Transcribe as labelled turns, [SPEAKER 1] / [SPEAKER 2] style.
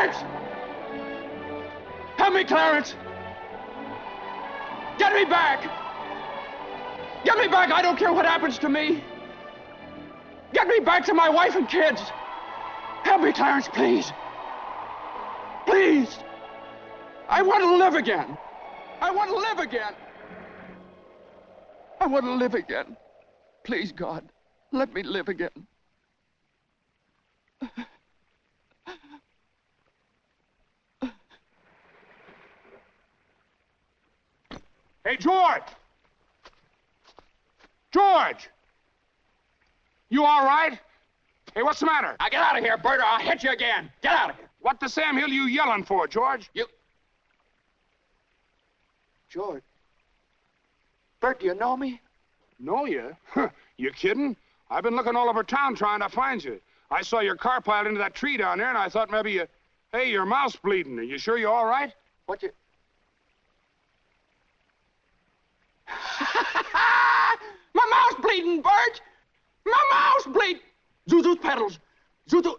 [SPEAKER 1] Clarence! Help me, Clarence! Get me back! Get me back! I don't care what happens to me! Get me back to my wife and kids! Help me, Clarence, please! Please! I want to live again! I want to live again! I want to live again. Please, God, let me live again.
[SPEAKER 2] Hey, George! George! You all right? Hey, what's the matter?
[SPEAKER 1] Now get out of here, Bert, or I'll hit you again. Get out of here.
[SPEAKER 2] What the Sam Hill are you yelling for, George?
[SPEAKER 1] You. George. Bert, do you know me?
[SPEAKER 2] Know you? Huh. You kidding? I've been looking all over town trying to find you. I saw your car piled into that tree down there, and I thought maybe you. Hey, your mouth's bleeding. Are you sure you're all right?
[SPEAKER 1] What you. My Bert! My mouth's bleeding! Zuzu's petals! Zuzu.